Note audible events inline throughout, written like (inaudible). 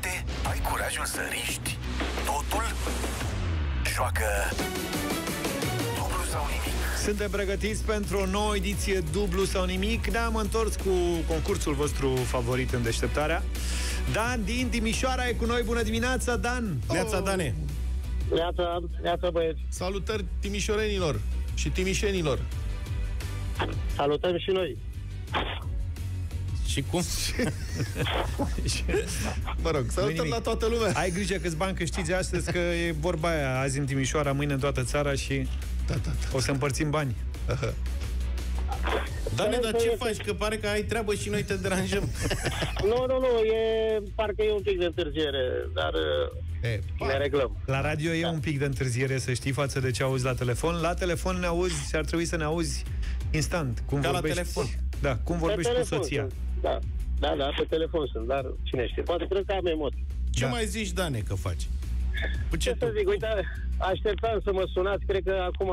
poate? Ai curajul să riști totul? Joacă dublu sau nimic. Suntem pregătiți pentru o nouă ediție dublu sau nimic. Ne-am întors cu concursul vostru favorit în deșteptarea. Dan din Timișoara e cu noi. Bună dimineața, Dan! Neața, Dane! Neața, neața băieți. Salutări timișorenilor și timișenilor. Salutăm și noi. Și cum? (laughs) mă rog, salutăm nimic. la toată lumea. Ai grijă câți bani câștigi astăzi, că e vorba aia. Azi în Timișoara, mâine în toată țara și Da, da, da. o să împărțim bani. Dane, dar ce faci? Că pare că ai treabă și noi te deranjăm. (laughs) Nu, nu, nu, e, parcă e un pic de întârziere, dar E, ne reglăm. La radio e un pic de întârziere, să știi, față de ce auzi la telefon. La telefon ne auzi și ar trebui să ne auzi instant. Cum Ca la vorbești, telefon. Da, cum vorbești pe cu telefon soția. Sunt. Da, da, da, pe telefon sunt, dar cine știe. Poate cred că am emoții. ce Da. mai zici, Dane, că faci? Cu ce Ce să tu? zic, uite, așteptam să mă sunați, cred că acum,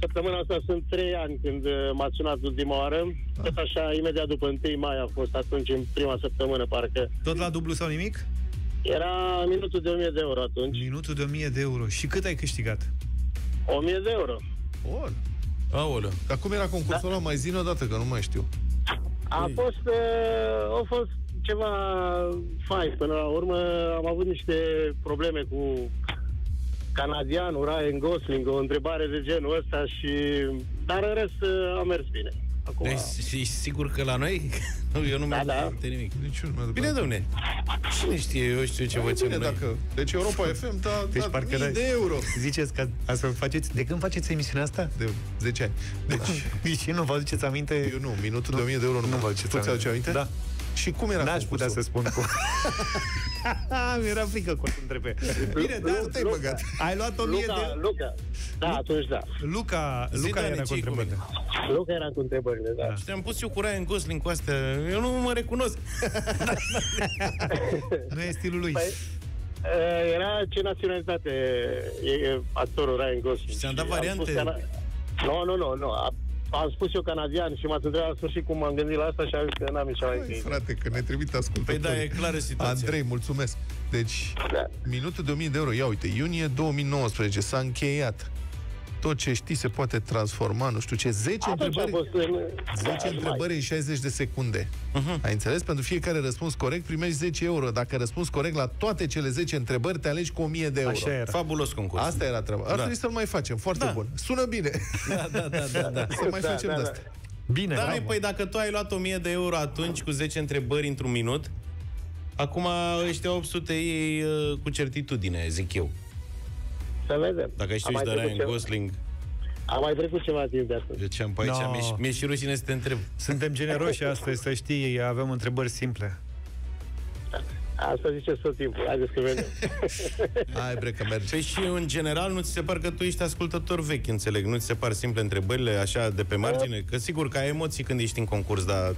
săptămâna asta sunt trei ani când uh, m-ați sunat ultima oară. Tot așa, imediat după 1 mai a fost atunci, în prima săptămână, parcă. Tot la dublu sau nimic? Era minutul de 1000 de euro atunci. Minutul de 1000 de euro. Și cât ai câștigat? 1000 de euro. Or. Aoleu. Dar cum era concursul ăla? Mai zi o dată, că nu mai știu. A fost, uh, a fost ceva fain până la urmă. Am avut niște probleme cu canadianul Ryan Gosling, o întrebare de genul ăsta și... Dar în rest uh, a mers bine. Acum, Deci, și sigur că la noi? (laughs) Nu, eu nu Da, mi-am da. aminte nimic. Niciun. Bine, domne. Cine știe, eu știu ce facem Bine, noi. dacă... Deci Europa (laughs) FM da, Deci da parcă mii dai- de euro. Ziceți că asta faceți... De când faceți emisiunea asta? De 10 ani. Deci, Și nu vă aduceți aminte? eu nu, minutul de 1000 de euro nu, Nu vă mă aduceți Tu ți-aduce aminte? Da. Și cum era N-aș putea să concursul? spun cu... (laughs) (laughs) Mi-era frică cu să întrebe. Bine, Nu da, te-ai băgat. ai luat 1000 Luca, de... Luca. Da, atunci da. Luca, Zi, Luca Dani, era cu ce-i cu întrebările. Luca era cu întrebările, da. Și te-am pus eu cu Ryan Gosling cu astea. Eu nu mă recunosc. (laughs) Nu e stilul lui. Păi, uh, era ce naționalitate e, e actorul Ryan Gosling. Și ți-am dat Și am variante? spus cana- Nu, nu, nu, nu. A- Am spus eu canadian și m-ați întrebat la sfârșit cum m-am gândit la asta și am zis că n-am nici mai Hai, frate, că ne trimite ascultători. Păi da, e clară situația. Andrei, mulțumesc. Deci, Da. minutul de 1000 de euro. Ia uite, iunie 2019 s-a încheiat. Tot ce știi se poate transforma, nu știu ce, 10 Atunci a întrebări, fost în... 10 da, întrebări în 60 de secunde. Ai înțeles? Pentru fiecare răspuns corect primești 10 euro. Dacă răspunzi corect la toate cele 10 întrebări, te alegi cu 1000 de euro. Așa era. Fabulos concurs. Asta era treaba. Ar Da. trebui să-l mai facem. Foarte Da. bun. Sună bine. Da, da, da, da, da. (laughs) să mai Da, facem da, de da. asta. Bine, Da, bravo. măi, păi dacă tu ai luat 1000 de euro atunci cu 10 întrebări într-un minut, acum ăștia 800 ei uh, cu certitudine, zic eu. Să vedem. Dacă Am știi mai de trecut Ryan ceva- Gosling, Am mai trecut ceva timp de atunci. de ce am pe aici, No. mi-e, mi-e și rușine să te întreb. Suntem generoși astăzi, să știi, avem întrebări simple. Asta ziceți tot timpul. Haideți că vedem. (laughs) Hai, bre, că merge. Păi și în general nu ți se par că tu ești ascultător vechi, înțeleg? Nu ți se par simple întrebările așa de pe margine? Că sigur că ai emoții când ești în concurs, dar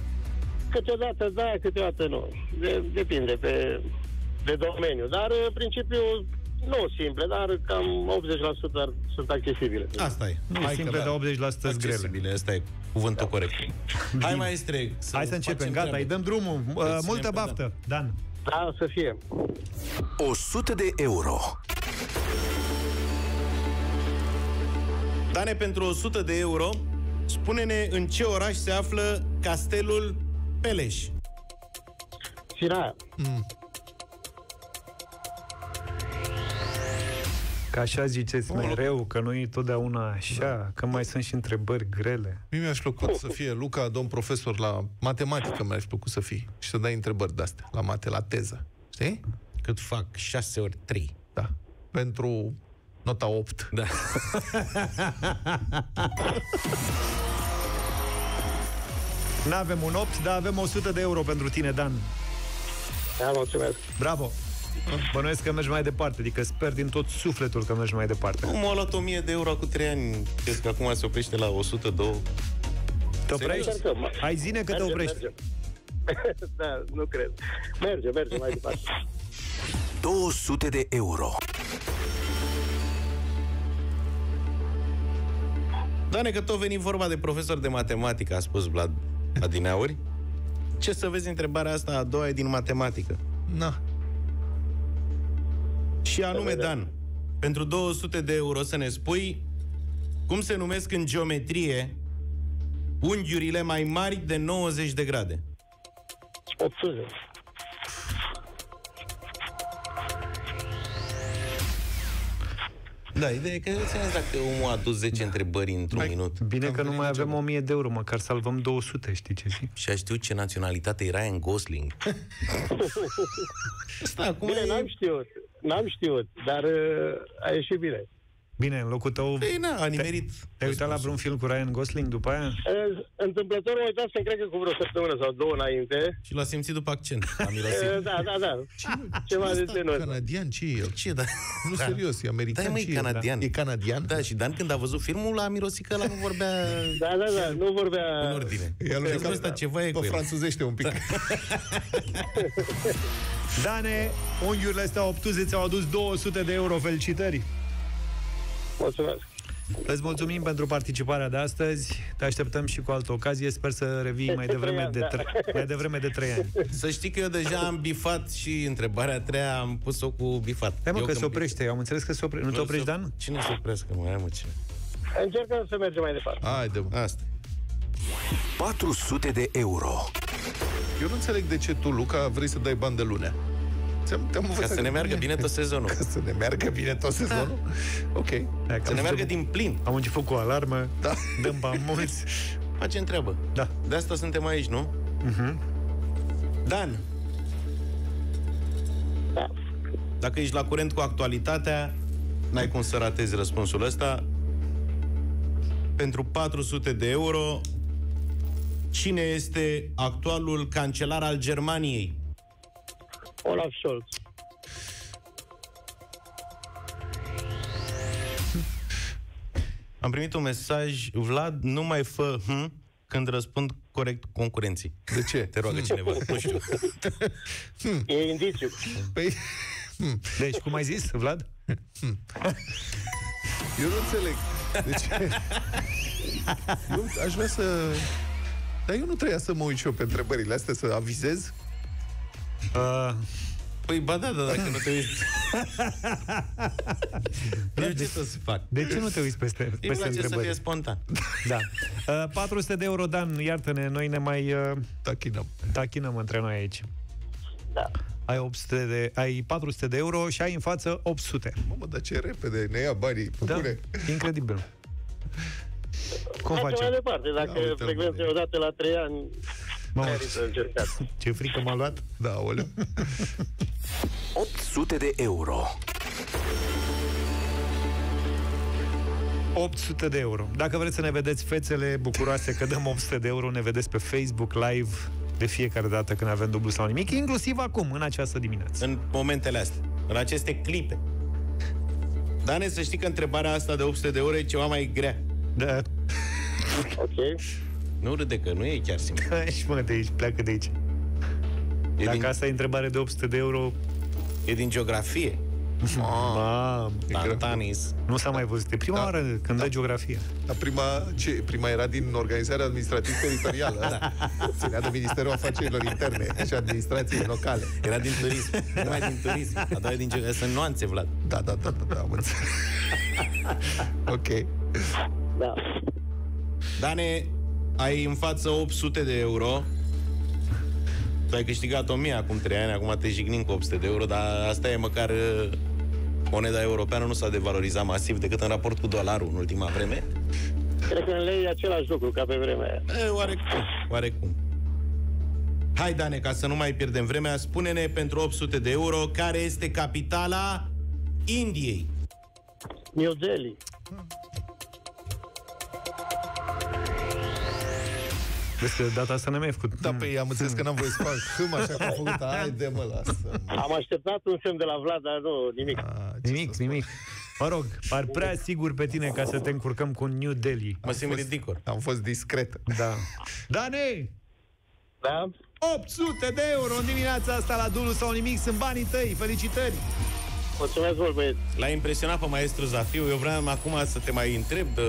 câteodată da, câteodată nu. De, depinde pe, de domeniu. Dar, în principiu, nu simple, dar cam 80% ar, sunt accesibile. asta e. Nu e simple, da. dar 80% sunt grele. Accesibile, asta e cuvântul corect. Hai mai streg. Hai să începem, gata, îi dăm drumul. Uh, ținem multă pe Dan. baftă, Dan. Da, o să fie. 100 de euro. Dane, pentru 100 de euro, spune-ne în ce oraș se află Castelul Peleș. Siraia. Că așa ziceți mereu, că nu e totdeauna așa, că mai sunt și întrebări grele. Mie mi-aș plăcut să fie Luca, domn profesor la matematică, mi-aș plăcut să fie. Și să dai întrebări de-astea, la mate, la teză. Știi? Cât fac? 6 ori 3. Da. Pentru nota 8. Da. (laughs) N-avem un 8, dar avem 100 de euro pentru tine, Dan. Da, mulțumesc. Bravo! Bănuiesc că mergi mai departe, adică sper din tot sufletul că mergi mai departe. Cum a luat 1000 de euro cu 3 ani? Crezi că acum se oprește la 102? Te oprești? Încercăm. Hai zine că te Mergem, oprești. mergem. (laughs) da, nu cred. Merge, merge mai departe. 200 de euro. Dane, că tot veni vorba de profesor de matematică, a spus Vlad Adineauri. Ce să vezi întrebarea asta a doua e din matematică. Na. Și anume, Dan, pentru 200 de euro să ne spui cum se numesc în geometrie unghiurile mai mari de 90 de grade. 800. Da, ideea e că nu înțeles dacă omul a adus 10 întrebări într-un minut. Bine Am că nu venit mai degeaba. avem 1000 de euro, măcar salvăm 200, știi ce zic? Și aș știut ce naționalitate era în Gosling. (laughs) Asta acum Bine, e... n-am știut. N-am știut, dar uh, a ieșit bine. Bine, în locul tău... Păi, na, a nimerit. Te-ai uitat la vreun film cu Ryan Gosling după aia? Uh, Întâmplător mă uitasem, cred că cu vreo săptămână sau două înainte. Și l-a simțit după accent. A mirosit. Uh, Da, da, da. Ceva de genul ăsta. Canadian, ce e el? Ce, da? (laughs) Nu, da. serios, e american, Da, măi, ce e? canadian. E canadian? Da, și Dan când a văzut filmul, a mirosit că ăla nu vorbea (laughs) Da, da, da, nu vorbea... în ordine. E al lui Crezut ăsta ceva e Pe cu el. franțuzește un pic. (laughs) Dane, unghiurile astea obtuze ți-au adus 200 de euro. Felicitări! Mulțumesc. Îți mulțumim pentru participarea de astăzi. Te așteptăm și cu altă ocazie. Sper să revii mai devreme de, Da. tre- mai devreme de 3 ani. Să știi că eu deja am bifat și întrebarea a treia am pus-o cu bifat. Hai mă, Eu că când se oprește. Am înțeles că se oprește. Nu te bifat- oprești, Dan? Cine se oprească? Nu mai am mă, cine. Încercăm să mergem mai departe. Haide, mă. Asta. 400 de euro. Eu nu înțeleg de ce tu, Luca, vrei să dai bani de lunea. Ți-am, te-am Ca învățat să ne că- meargă bine tot sezonul. (laughs) Ca să ne meargă bine tot sezonul? Ok. Dacă Să am ne meargă făcut- din plin. Am început cu alarmă, Da. dăm bani mulți. (laughs) Facem treabă. Da. De asta suntem aici, nu? Dan. Da. Dacă ești la curent cu actualitatea, n-ai cum să ratezi răspunsul ăsta. Pentru 400 de euro, cine este actualul cancelar al Germaniei? Olaf Scholz. Am primit un mesaj, Vlad, nu mai fă hm când răspund corect concurenții. De ce? Te roagă cineva, nu știu. E indiciu. Păi, Deci, cum ai zis, Vlad? eu nu înțeleg. De ce? (laughs) Eu aș vrea să... Dar eu nu trebuia să mă uit și eu pe întrebările astea, să avizez. Uh, Păi, ba da, da, dacă nu te uiți. Eu ce să fac? de ce nu te uiți peste, Îi peste place să fie întrebări? spontan. Da. Uh, 400 de euro, Dan, iartă-ne, noi ne mai uh, Tachinăm. tachinăm între noi aici. Da. Ai, 800 de, ai 400 de euro și ai în față 800. Mamă, dar ce repede ne ia banii. Da, Bune. incredibil. Cum Mergem mai facem? departe. Dacă uite-l, frecvența bine. e odată la trei ani, Mamă, merită încercat. (laughs) ce frică m-a luat. Da, oleu. 800 (laughs) de euro. 800 de euro. Dacă vreți să ne vedeți fețele bucuroase că dăm 800 de euro, ne vedeți pe Facebook Live de fiecare dată când avem dublu sau nimic, inclusiv acum, în această dimineață. În momentele astea, în aceste clipe. Dane, să știi că întrebarea asta de 800 de euro e ceva mai grea. Da. Ok. Nu râde că nu e chiar simplu. Și mă, de aici, pleacă de aici. E, Dacă din, asta e întrebare de 800 de euro, e din geografie. (laughs) mamă, Tantanis. nu s-a mai văzut. E prima Da. oară când dai geografie. Dar prima, ce, prima era din organizarea administrativ-teritorială. (laughs) Da. Ținea de Ministerul Afacerilor Interne și administrației locale. Era din turism. (laughs) Numai din turism. A doua e din geografie. Sunt nuanțe, Vlad. Da, da, da, da, da am înțeles. ok. Da. Dane, ai în față 800 de euro. Tu ai câștigat 1000 acum 3 ani, acum te jignim cu 800 de euro, dar asta e măcar uh, moneda europeană nu s-a devalorizat masiv decât în raport cu dolarul în ultima vreme. Cred că în lei e același lucru ca pe vremea aia. E, oarecum, oarecum. Hai, Dane, ca să nu mai pierdem vremea, spune-ne pentru 800 de euro care este capitala Indiei. New Delhi. Vezi că data asta n-am mai făcut. Da, pe ei am înțeles că n-am voie să fac hâm așa că am făcut. Haide, mă, lasă. Am așteptat un semn de la Vlad, dar nu, nimic. A, ce Nimic, să nimic. Mă rog, par prea sigur pe tine ca să te încurcăm cu New Delhi. Mă simt ridicol. spun? Am fost discret. Da. Dane, Da? 800 de euro în dimineața asta la dublu sau nimic sunt banii tăi. Felicitări! Mulțumesc mult, băieți. L-a impresionat pe maestru Zafiu. Eu vreau acum să te mai întreb de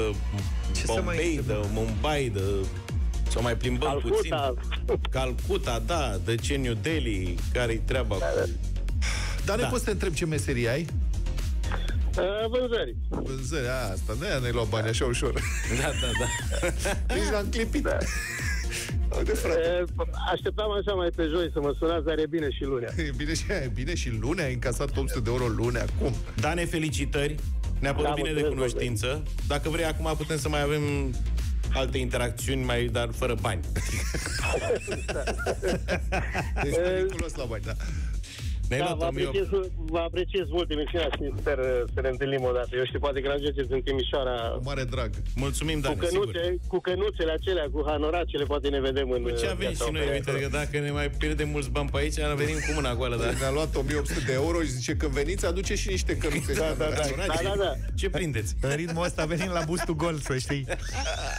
Ce să mai Bombay, întreb? de Mumbai, de... Să o mai plimbăm puțin. Calcuta. Calcuta, da. De ce New Delhi? Care-i treaba cu... Dar ne Da. poți să te întreb ce meserie ai? Uh, vânzări. Vânzări, a, asta, de ne-ai luat bani așa ușor. (laughs) Da, da, da. (laughs) Nici l-am clipit. Da. (laughs) De frate. Uh, așteptam așa mai pe joi să mă sunați, dar e bine și lunea. E bine și, e bine și luni, ai încasat 800 de euro luni acum. Dane, felicitări. Ne-a părut Da, bine de mulțumesc, cunoștință. Dacă vrei, acum putem să mai avem alte interacțiuni, mai dar fără bani. (laughs) Deci periculos la bani, da. Ne-ai Da, luat vă 1800. apreciez, vă apreciez mult emisiunea și sper uh, să ne întâlnim o dată. Eu știu, poate când ajungeți în Timișoara Cu mare drag. Mulțumim, cu Dane, sigur. cănuțe, cu cănuțele acelea, cu hanoracele, poate ne vedem în Cu ce uh, avem viața și noi, operei. uite, că dacă ne mai pierdem mulți bani pe aici, ne venim cu mâna goală, dar... Ne-a luat 1800 de euro și zice când veniți aduce și niște căruțe. Da, da, da. Da, da, da. Ce prindeți? În ritmul ăsta venim la bustul gol, să știi.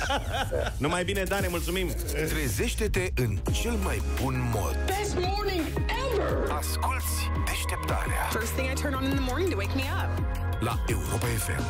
(laughs) Numai bine, Dane, mulțumim! Trezește-te în cel mai bun mod. Best morning ever! Asculți deșteptarea First thing I turn on in the morning to wake me up. la Europa FM.